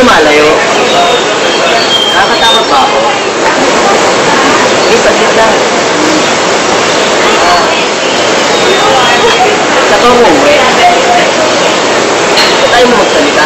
lumalayo. Nakakatakot ba ako? Hindi, pagkit lang. Sa to umuwi. Tayo mo magsalita?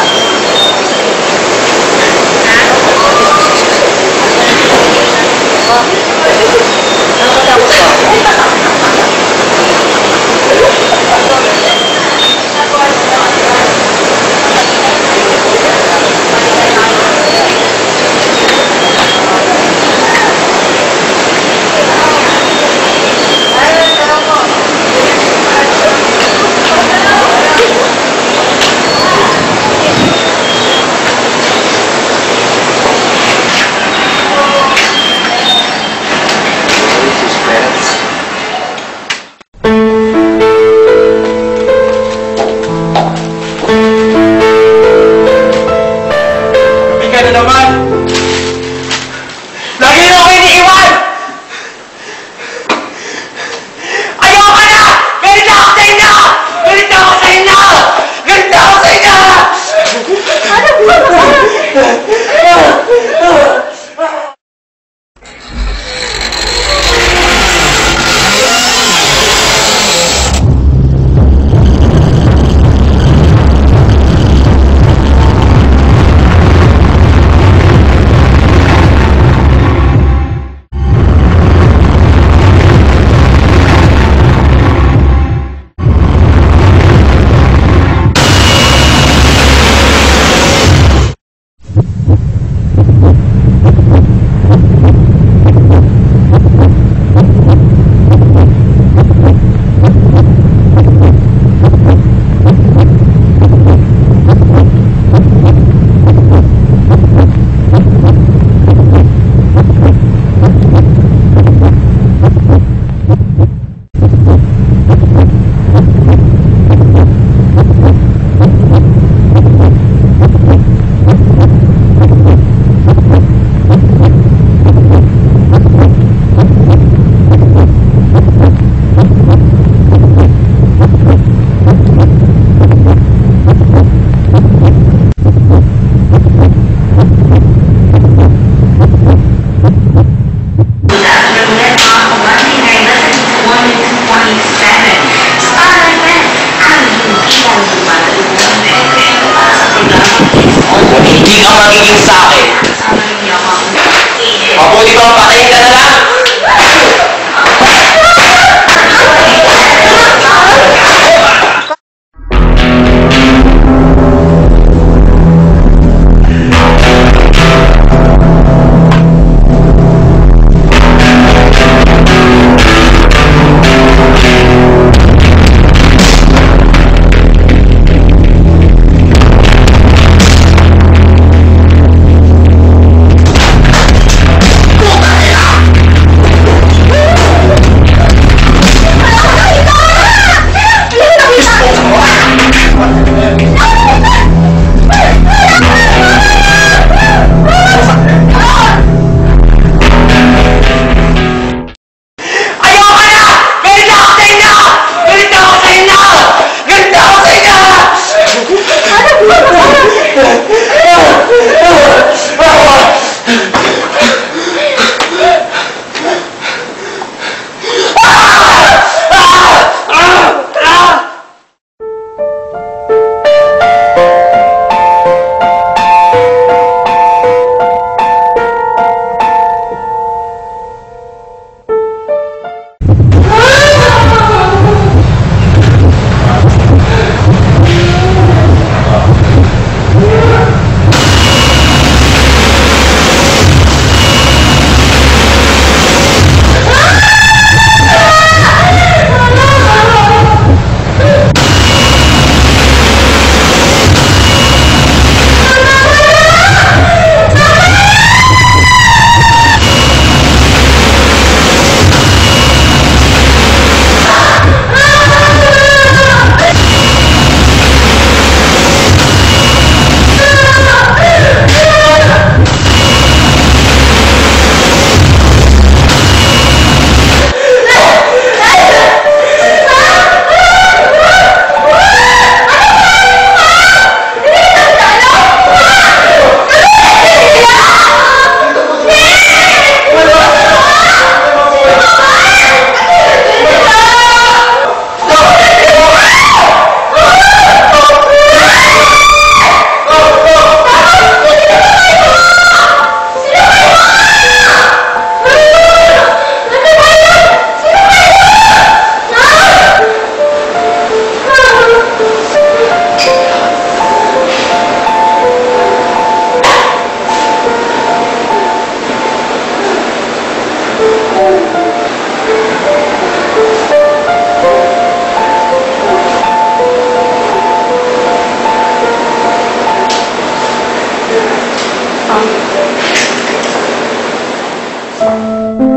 inside. Música